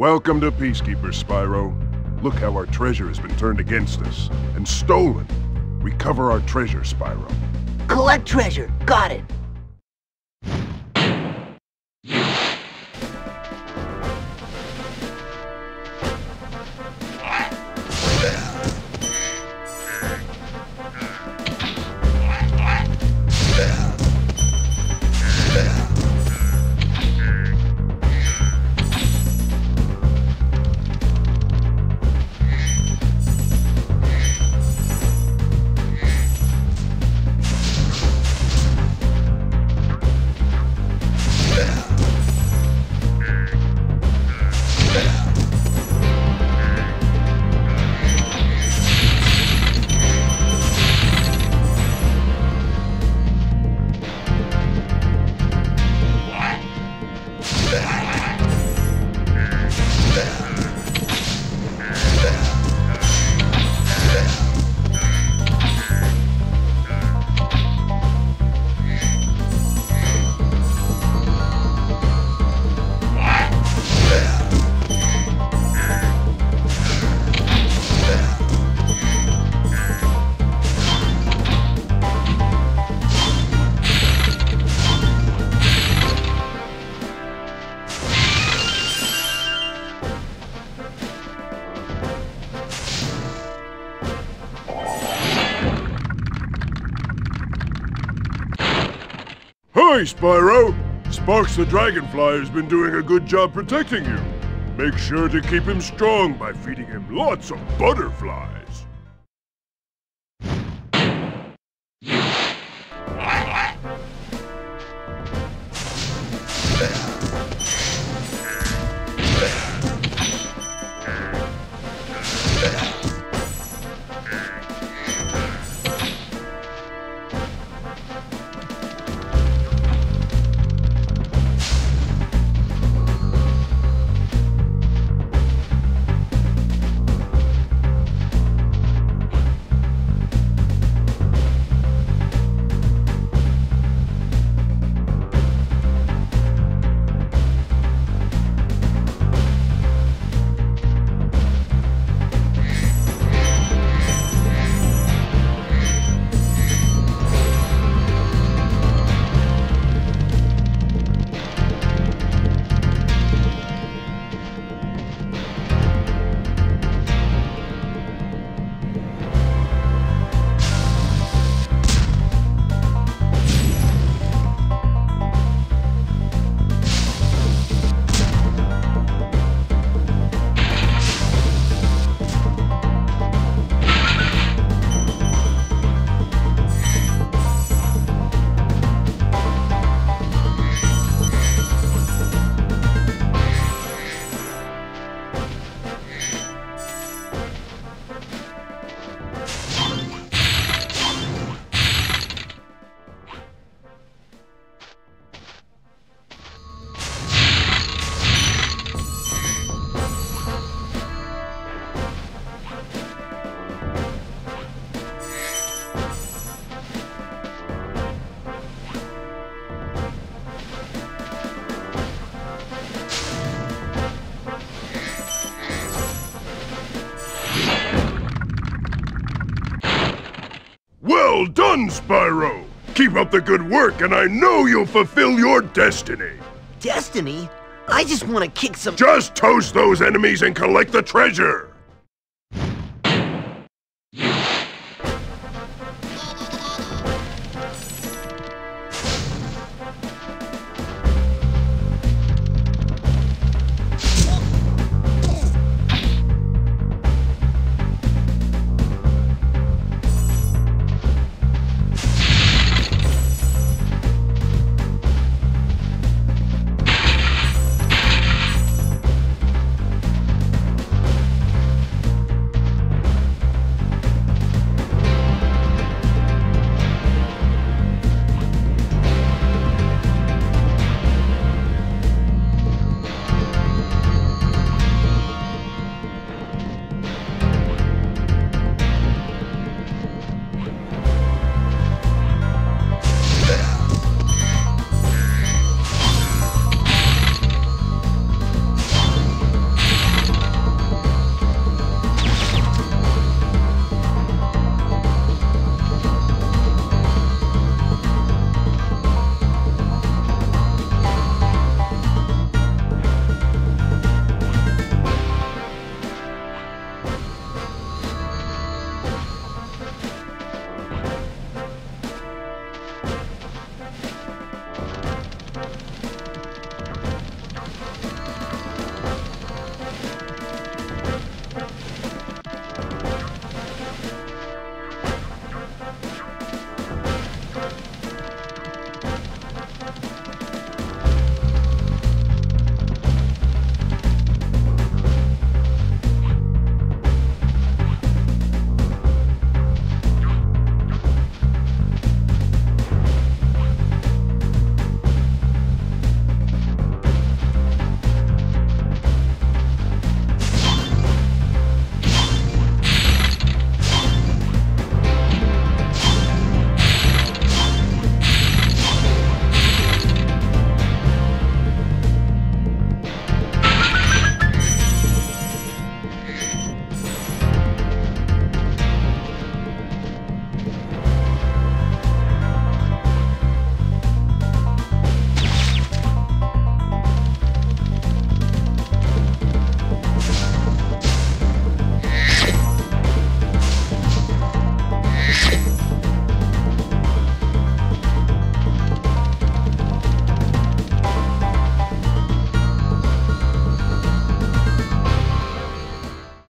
Welcome to Peacekeeper, Spyro. Look how our treasure has been turned against us and stolen. Recover our treasure, Spyro. Collect treasure. Got it. Hi, Spyro! Sparx the Dragonfly has been doing a good job protecting you. Make sure to keep him strong by feeding him lots of butterflies. Well done, Spyro! Keep up the good work, and I know you'll fulfill your destiny. Destiny? I just want to kick some. Just toast those enemies and collect the treasure!